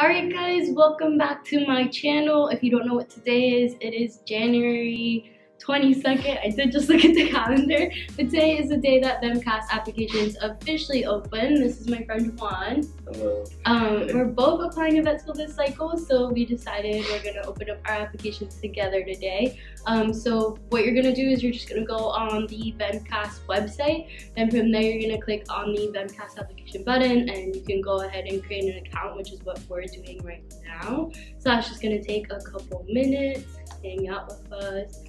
Alright guys, welcome back to my channel. If you don't know what today is, it is January 22nd. I did just look at the calendar. But today is the day that VMCAS applications officially open. This is my friend Juan. Hello. Um, we're both applying to vet school this cycle, so we decided we're gonna open up our applications together today. Um, so what you're gonna do is you're just gonna go on the VMCAS website, and from there you're gonna click on the VMCAS application button, and you can go ahead and create an account, which is what we're doing right now. So that's just gonna take a couple minutes. Hang out with us.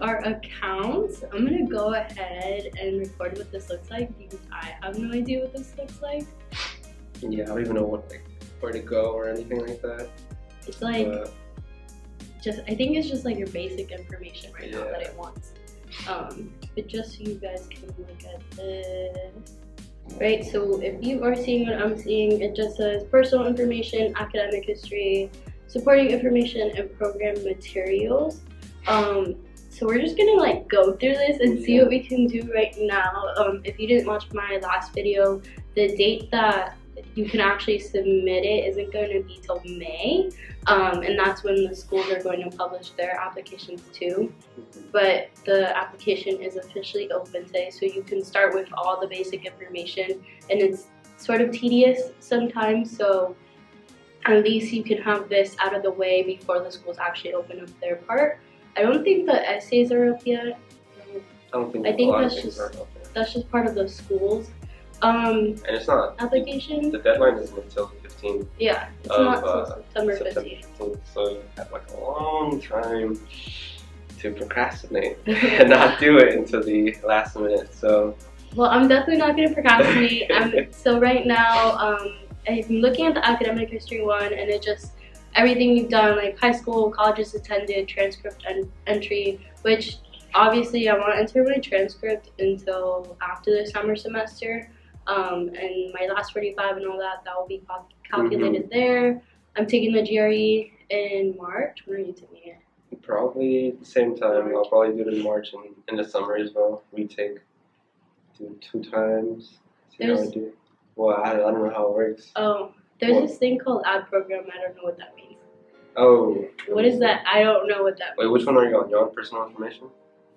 Our account. I'm gonna go ahead and record what this looks like because I have no idea what this looks like. Yeah, I don't even know what like where to go or anything like that. It's like just I think it's just like your basic information right now that it wants. Um, but just so you guys can look at this. Right, so if you are seeing what I'm seeing, it just says personal information, academic history, supporting information, and program materials. Um, so we're just gonna like go through this and see what we can do right now. Um, if you didn't watch my last video, the date that you can actually submit it isn't going to be till May, um, and that's when the schools are going to publish their applications too. But the application is officially open today, so you can start with all the basic information, and it's sort of tedious sometimes. So at least you can have this out of the way before the schools actually open up their part. I don't think the essays are up yet. I don't think I think that's just- are. That's just part of the schools um, And it's not application. the deadline isn't until the 15th Yeah, it's of not uh, September September 15th. 15th, so you have like a long time to procrastinate and not do it until the last minute. So Well, I'm definitely not going to procrastinate. I'm, so right now, um, I'm looking at the academic history one, and it just everything you've done, like high school, colleges attended, transcript en- entry, which obviously I won't enter my transcript until after the summer semester. Um, and my last 45 and all that, that will be cal- calculated there. I'm taking the GRE in March. When are you taking it? probably the same time, I'll probably do it in March and in the summer as well. Retake, do it two times. See how I There's- do. Well, I, I don't know how it works. Oh, there's What? this thing called ad program. I don't know what that means. Oh. What is that? I don't know what that means. Wait, which one are you on? You're on personal information?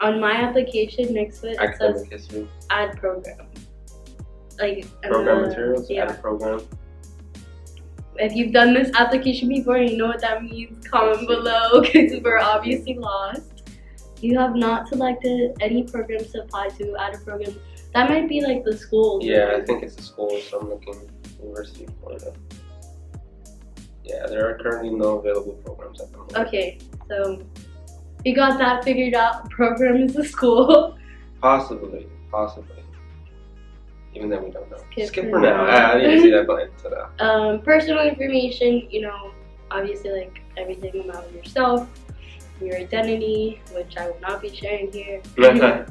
On my application next to it, it says history. ad program. Like Program uh, materials? Yeah. Add a program. If you've done this application before and you know what that means, comment below because we're obviously lost. You have not selected any programs to apply to. Add a program. That might be like the school. Yeah, I think it's the school, so I'm looking University of Florida. Yeah, there are currently no available programs at the moment. Okay, so we got that figured out. Program is the school. Possibly, possibly. Even then, we don't know. Skip Skip, for now. now. I, didn't see that button, so um, personal information, you know, obviously like everything about yourself, your identity, which I will not be sharing here,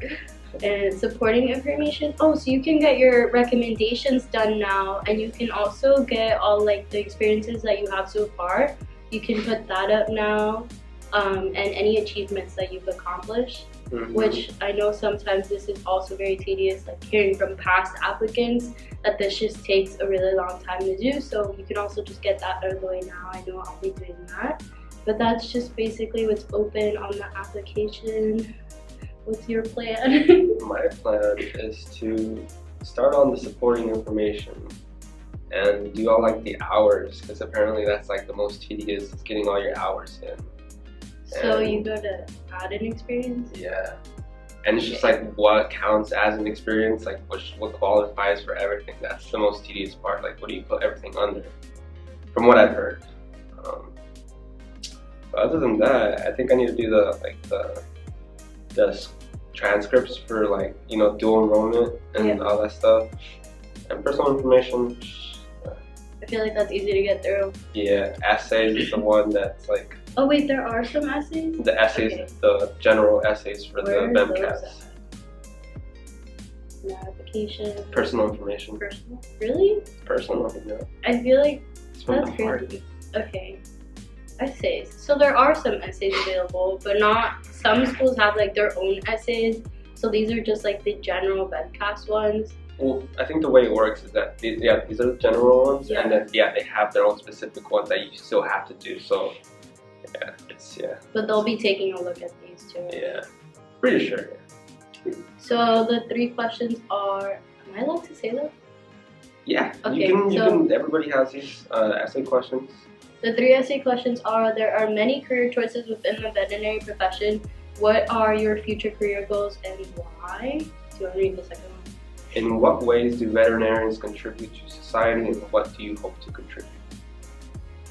and supporting information. Oh, so you can get your recommendations done now, and you can also get all like the experiences that you have so far. You can put that up now, um, and any achievements that you've accomplished. Mhm. which I know sometimes this is also very tedious, like hearing from past applicants that this just takes a really long time to do. So you can also just get that out of the way now. I know I'll be doing that. but that's just basically what's open on the application. What's your plan? My plan is to start on the supporting information and do all like the hours because apparently that's like the most tedious is getting all your hours in. so And- you go to add an experience? Yeah. And it's just like what counts as an experience, like what, what qualifies for everything. That's the most tedious part. Like, what do you put everything under? From what I've heard. Um, but other than that, I think I need to do the like the the transcripts for like you know dual enrollment and Yeah. all that stuff, and personal information. I feel like that's easy to get through. Yeah, essays is the one that's like Oh wait, there are some essays. the essays, Okay. the general essays for Where the VMCAS. application. Personal information. Personal. Really? Personal, know. I feel like It's that's crazy. Okay. Essays. So there are some essays available, but not some schools have like their own essays. So these are just like the general VMCAS ones. Well, I think the way it works is that these, yeah, these are the general ones, Yeah. and then yeah, they have their own specific ones that you still have to do. So yeah, it's yeah, But they'll be taking a look at these too. yeah, pretty sure. Yeah. So the three questions are. Am I allowed to say that? Yeah, Okay, you can. You so- can. Everybody has these uh, essay questions. The three essay questions are there are many career choices within the veterinary profession. What are your future career goals and why? Do you want to read the second one? In what ways do veterinarians contribute to society, and what do you hope to contribute?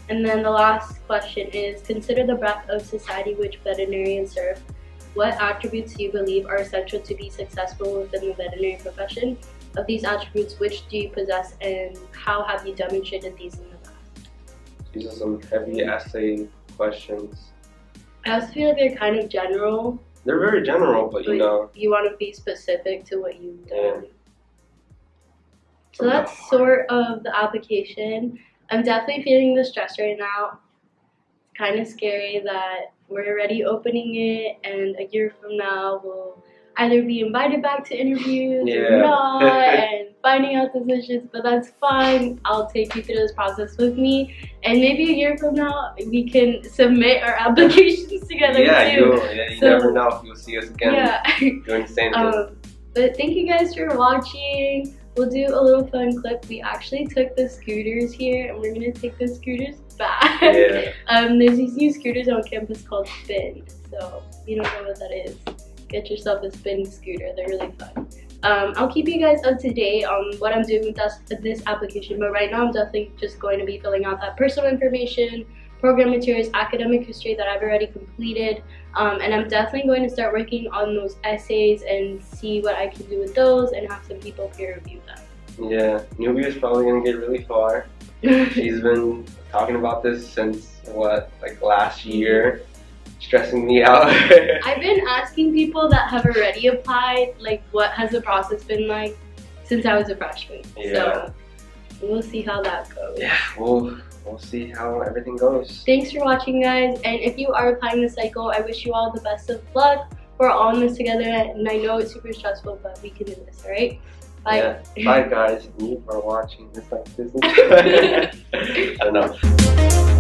And then the last question is consider the breadth of society which veterinarians serve. What attributes do you believe are essential to be successful within the veterinary profession? Of these attributes, which do you possess and how have you demonstrated these in? These are some heavy essay questions. I also feel like they're kind of general, They're very general, but you know, you want to be specific to what you've done. Yeah. So that's sort of the application. I'm definitely feeling the stress right now. It's kind of scary that we're already opening it, and a year from now we'll either be invited back to interviews Yeah. or not, and finding out decisions. But that's fine. I'll take you through this process with me, and maybe a year from now we can submit our applications together yeah, too. you yeah, you So- never know. You'll see us again Yeah. doing the same thing. Um, but thank you guys for watching. We'll do a little fun clip. We actually took the scooters here, and we're gonna take the scooters back. yeah. um, there's these new scooters on campus called Spin. So you don't know what that is, get yourself a Spin scooter. They're really fun. Um, I'll keep you guys up to date on what I'm doing with this, this application. But right now, I'm definitely just going to be filling out that personal information, program materials, academic history that I've already completed. Um, and I'm definitely going to start working on those essays and see what I can do with those and have some people peer review them. Yeah, Nubia is probably gonna get really far. She's been talking about this since what, like last year, stressing me out. I've been asking people that have already applied, like, what has the process been like since I was a freshman. Yeah. So we'll see how that goes. yeah, we'll we'll see how everything goes. Thanks for watching, guys. And if you are applying the cycle, I wish you all the best of luck. We're all in this together, and I know it's super stressful, but we can do this, all right? Bye. Yeah. Bye guys. You are watching this like business. I don't know.